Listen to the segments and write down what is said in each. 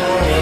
room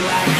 black